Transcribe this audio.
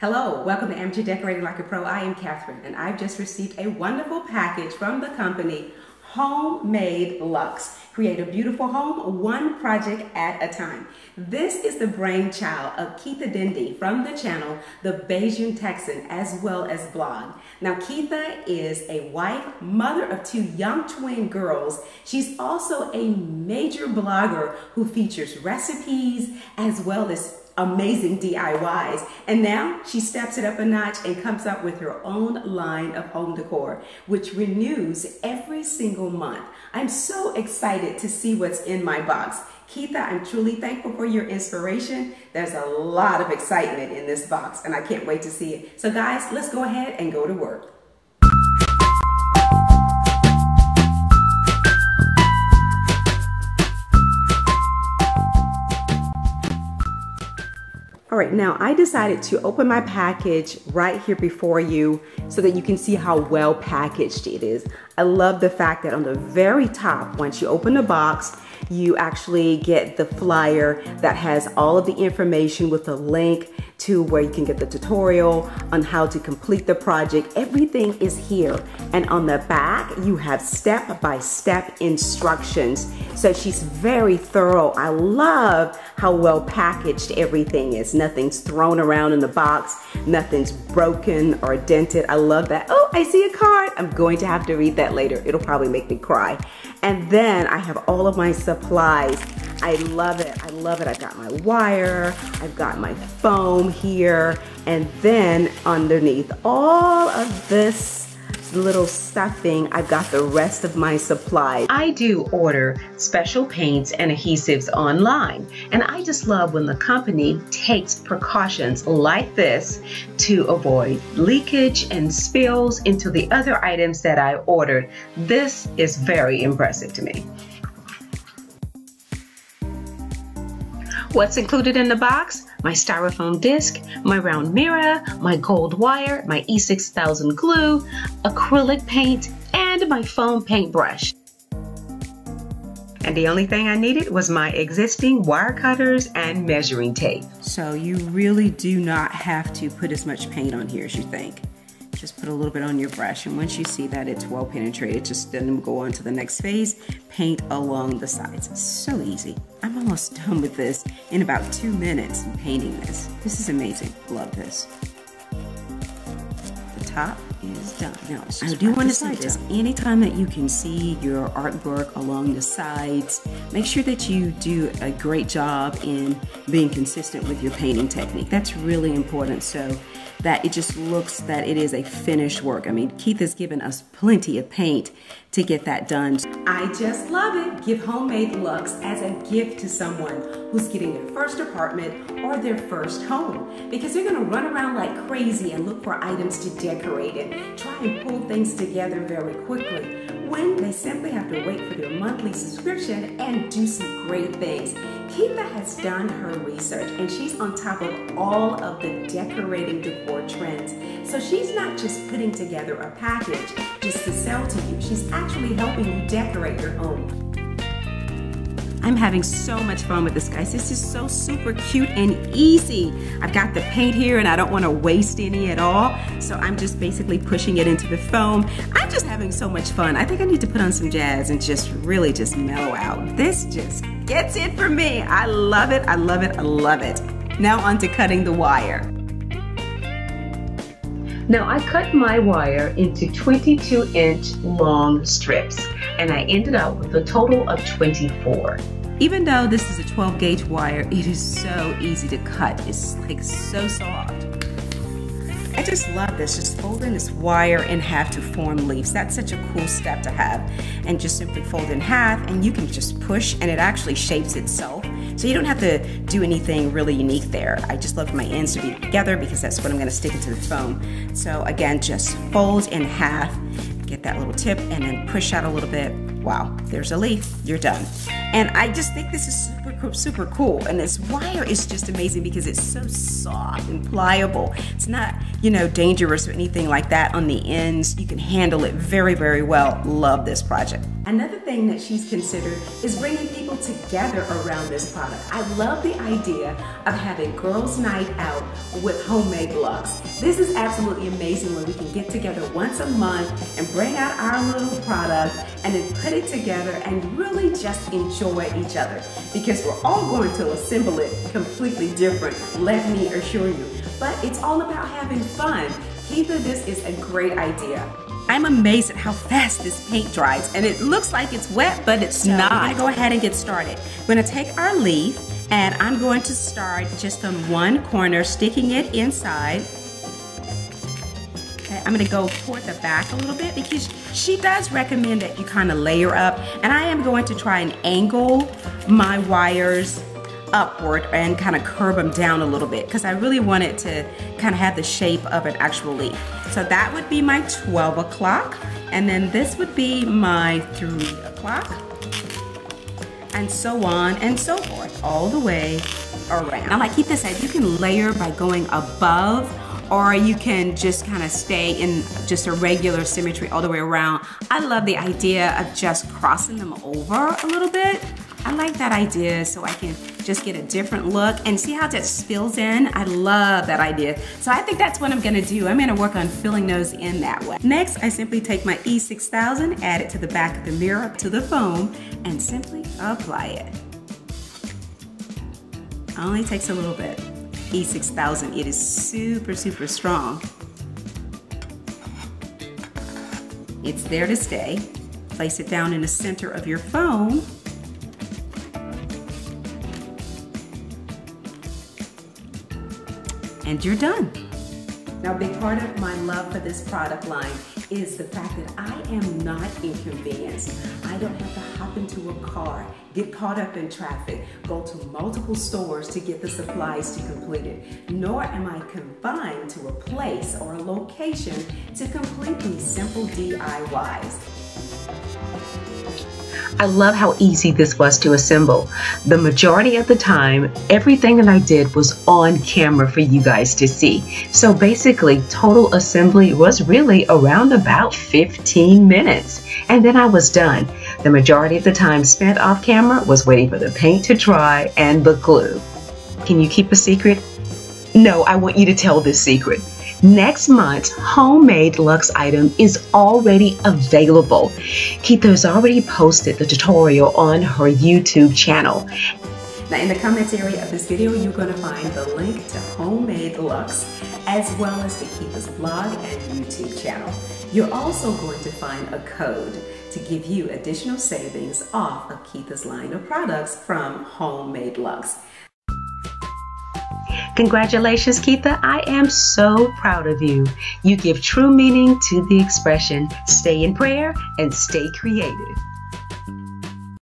Hello, welcome to Amateur Decorating Like a Pro. I am Catherine, and I've just received a wonderful package from the company Homemade Luxe. Create a beautiful home, one project at a time. This is the brainchild of Keitha Dendy from the channel The Bajun Texan, as well as blog. Now, Keitha is a wife, mother of two young twin girls. She's also a major blogger who features recipes as well as amazing DIYs. And now she steps it up a notch and comes up with her own line of home decor, which renews every single month. I'm so excited to see what's in my box. Keitha, I'm truly thankful for your inspiration. There's a lot of excitement in this box and I can't wait to see it. So guys, let's go ahead and go to work. All right, now I decided to open my package right here before you so that you can see how well packaged it is. I love the fact that on the very top, once you open the box, you actually get the flyer that has all of the information with a link to where you can get the tutorial on how to complete the project. Everything is here. And on the back, you have step-by-step -step instructions. So she's very thorough. I love how well packaged everything is. Nothing's thrown around in the box. Nothing's broken or dented. I love that. Oh, I see a card. I'm going to have to read that later. It'll probably make me cry. And then I have all of my supplies. I love it. I love it. I've got my wire, I've got my foam here, and then underneath all of this little stuffing, I've got the rest of my supplies. I do order special paints and adhesives online, and I just love when the company takes precautions like this to avoid leakage and spills into the other items that I ordered. This is very impressive to me. What's included in the box? My styrofoam disc, my round mirror, my gold wire, my E6000 glue, acrylic paint, and my foam paintbrush. And the only thing I needed was my existing wire cutters and measuring tape. So you really do not have to put as much paint on here as you think just put a little bit on your brush and once you see that it's well penetrated just then go on to the next phase paint along the sides. So easy. I'm almost done with this. In about two minutes painting this. This is amazing. Love this. The top is done. Now I do want to say this anytime that you can see your artwork along the sides make sure that you do a great job in being consistent with your painting technique. That's really important. So that it just looks that it is a finished work. I mean, Keith has given us plenty of paint to get that done. I just love it. Give Homemade Luxe as a gift to someone who's getting their first apartment or their first home because they're gonna run around like crazy and look for items to decorate and try and pull things together very quickly when they simply have to wait for their monthly subscription and do some great things. Keitha has done her research and she's on top of all of the decorating decor trends. So she's not just putting together a package just to sell to you, she's actually helping you decorate your home. I'm having so much fun with this, guys. This is so super cute and easy. I've got the paint here and I don't want to waste any at all. So I'm just basically pushing it into the foam. I'm just having so much fun. I think I need to put on some jazz and just really just mellow out. This just gets it for me. I love it, I love it, I love it. Now on to cutting the wire. Now I cut my wire into 22 inch long strips and I ended up with a total of 24. Even though this is a 12 gauge wire, it is so easy to cut. It's like so soft. I just love this, just folding this wire in half to form leaves. That's such a cool step to have. And just simply fold in half and you can just push and it actually shapes itself. So you don't have to do anything really unique there. I just love my ends to be together because that's what I'm gonna stick into the foam. So again, just fold in half get that little tip and then push out a little bit. Wow, there's a leaf, you're done. And I just think this is super, super cool. And this wire is just amazing because it's so soft and pliable. It's not, you know, dangerous or anything like that on the ends. You can handle it very, very well. Love this project. Another thing that she's considered is bringing people together around this product. I love the idea of having girls' night out with homemade Luxe. This is absolutely amazing when we can get together once a month and bring out our little product and then put it together and really just enjoy each other because we're all going to assemble it completely different, let me assure you. But it's all about having fun. Keitha, this is a great idea. I'm amazed at how fast this paint dries and it looks like it's wet, but it's so not. We're gonna go ahead and get started. We're gonna take our leaf and I'm going to start just on one corner, sticking it inside. I'm gonna go toward the back a little bit because she does recommend that you kind of layer up and I am going to try and angle my wires upward and kind of curve them down a little bit because I really want it to kind of have the shape of an actual leaf. So that would be my 12 o'clock and then this would be my 3 o'clock and so on and so forth all the way around. Now like Keitha said, you can layer by going above or you can just kind of stay in just a regular symmetry all the way around. I love the idea of just crossing them over a little bit. I like that idea so I can just get a different look and see how that spills in. I love that idea. So I think that's what I'm gonna do. I'm gonna work on filling those in that way. Next, I simply take my E6000, add it to the back of the mirror to the foam, and simply apply it. Only takes a little bit. E6000, it is super, super strong. It's there to stay. Place it down in the center of your phone. and you're done. Now, a big part of my love for this product line is the fact that I am not inconvenienced. I don't have to hop into a car, get caught up in traffic, go to multiple stores to get the supplies to complete it, nor am I confined to a place or a location to complete these simple DIYs. I love how easy this was to assemble. The majority of the time, everything that I did was on camera for you guys to see. So basically, total assembly was really around about 15 minutes. And then I was done. The majority of the time spent off camera was waiting for the paint to dry and the glue. Can you keep a secret? No, I want you to tell this secret. Next month's homemade Luxe item is already available. Keitha's already posted the tutorial on her YouTube channel. Now in the comments area of this video, you're going to find the link to Homemade Luxe as well as to Keitha's blog and YouTube channel. You're also going to find a code to give you additional savings off of Keitha's line of products from Homemade Luxe. Congratulations, Keitha. I am so proud of you. You give true meaning to the expression stay in prayer and stay creative.